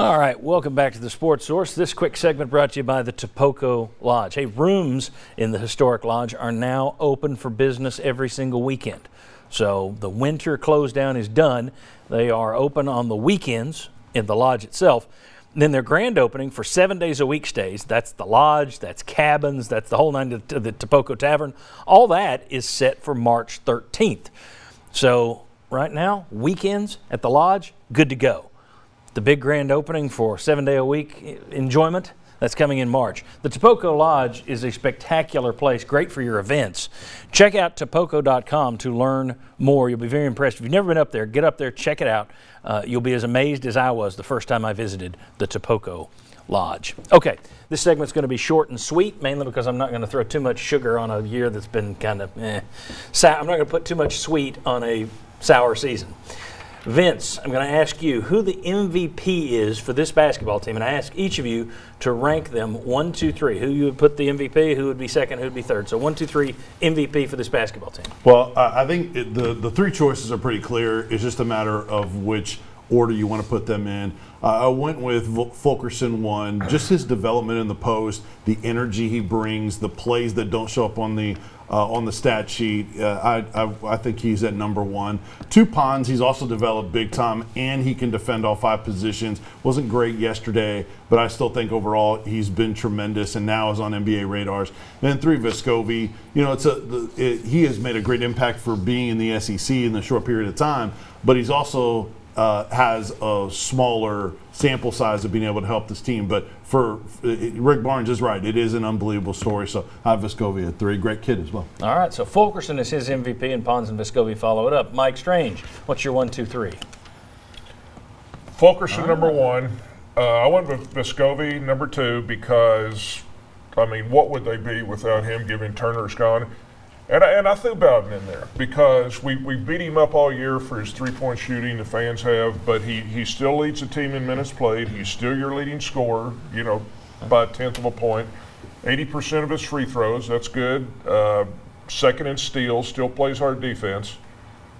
All right, welcome back to the Sports Source. This quick segment brought to you by the Tapoco Lodge. Hey, rooms in the historic lodge are now open for business every single weekend. So the winter close down is done. They are open on the weekends in the lodge itself. Then their grand opening for seven days a week stays. That's the lodge, that's cabins, that's the whole nine to the Tapoco Tavern. All that is set for March 13th. So right now, weekends at the lodge, good to go the big grand opening for seven day a week enjoyment. That's coming in March. The Tapoco Lodge is a spectacular place, great for your events. Check out tapoco.com to learn more. You'll be very impressed. If you've never been up there, get up there, check it out. Uh, you'll be as amazed as I was the first time I visited the Tapoco Lodge. Okay, this segment's going to be short and sweet, mainly because I'm not going to throw too much sugar on a year that's been kind of eh. I'm not going to put too much sweet on a sour season. Vince, I'm going to ask you who the MVP is for this basketball team, and I ask each of you to rank them one, two, three. Who you would put the MVP, who would be second, who would be third. So one, two, three MVP for this basketball team. Well, I think the the three choices are pretty clear. It's just a matter of which order you want to put them in. Uh, I went with Fulkerson one, just his development in the post, the energy he brings, the plays that don't show up on the uh, on the stat sheet. Uh, I, I, I, think he's at number one. Two Pons, he's also developed big time, and he can defend all five positions. Wasn't great yesterday, but I still think overall he's been tremendous, and now is on NBA radars. And then three Vescovi, you know, it's a it, he has made a great impact for being in the SEC in the short period of time, but he's also uh, has a smaller sample size of being able to help this team. But for Rick Barnes is right; it is an unbelievable story. So I have Vescovi at three, great kid as well. All right, so Fulkerson is his MVP, and Pons and Vescovi follow it up. Mike Strange, what's your one, two, three? Fulkerson number one. Uh, I went with Vescovi number two because, I mean, what would they be without him? Given Turner's gone. And I, and I threw Bowden in there because we, we beat him up all year for his three point shooting, the fans have, but he, he still leads the team in minutes played. He's still your leading scorer, you know, by a tenth of a point. 80% of his free throws, that's good. Uh, second in steals, still plays hard defense.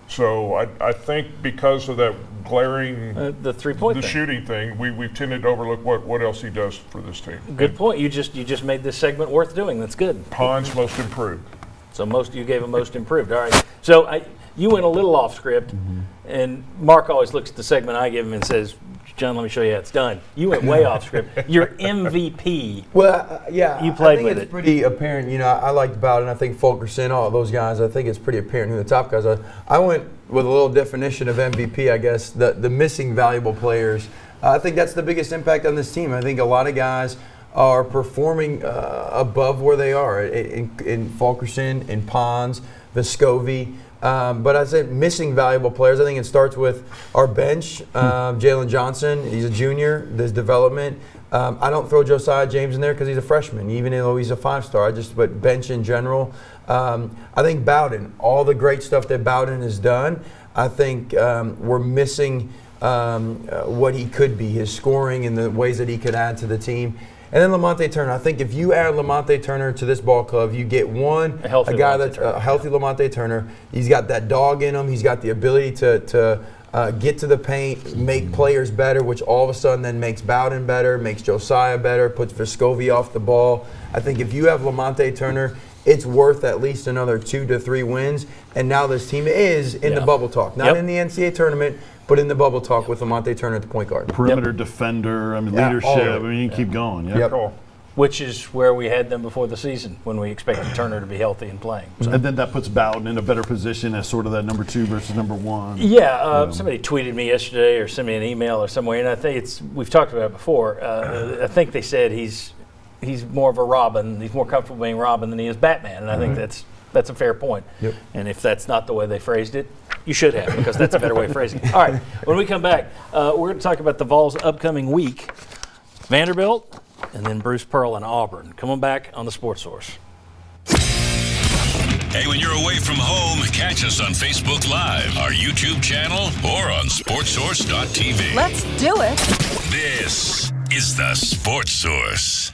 So I, I think because of that glaring uh, the three point the thing. shooting thing, we we've tended to overlook what, what else he does for this team. Good and point. You just you just made this segment worth doing. That's good. Pons most improved. So most you gave a most improved. All right. So I, you went a little off script, mm-hmm. and Mark always looks at the segment I give him and says, "John, let me show you how it's done." You went way off script. Your MVP. Well, uh, yeah, you played I think with it's it. pretty apparent. You know, I liked Bowden. I think Fulkerson, all those guys. I think it's pretty apparent who the top guys are. I went with a little definition of MVP. I guess the the missing valuable players. Uh, I think that's the biggest impact on this team. I think a lot of guys are performing uh, above where they are in, in Fulkerson, in Pons, Vescovi. Um, but I say missing valuable players. I think it starts with our bench. Um, Jalen Johnson, he's a junior. There's development. Um, I don't throw Josiah James in there because he's a freshman, even though he's a five star. I just but bench in general. Um, I think Bowden, all the great stuff that Bowden has done. I think um, we're missing um, uh, what he could be, his scoring and the ways that he could add to the team. And then Lamonte Turner. I think if you add Lamonte Turner to this ball club, you get one a, a guy that's a healthy Lamonte Turner. He's got that dog in him. He's got the ability to to uh, get to the paint, make players better, which all of a sudden then makes Bowden better, makes Josiah better, puts Vescovi off the ball. I think if you have Lamonte Turner, it's worth at least another two to three wins. And now this team is in yeah. the bubble talk, not yep. in the NCAA tournament, but in the bubble talk with Lamonte Turner at the point guard. Perimeter yep. defender, I mean, yeah, leadership. I mean, you yeah. keep going. Yeah. Yep. Cool. Which is where we had them before the season when we expected Turner to be healthy and playing. So. And then that puts Bowden in a better position as sort of that number two versus number one. Yeah, uh, somebody tweeted me yesterday or sent me an email or somewhere, and I think it's we've talked about it before. Uh, I think they said he's he's more of a Robin. He's more comfortable being Robin than he is Batman, and I think mm-hmm. that's that's a fair point. Yep. And if that's not the way they phrased it, you should have, because that's a better way of phrasing it. All right, when we come back, uh, we're going to talk about the Vols' upcoming week Vanderbilt, and then Bruce Pearl and Auburn. Coming back on the Sports Source. Hey, when you're away from home, catch us on Facebook Live, our YouTube channel, or on sportsource.tv. Let's do it. This is the Sports Source.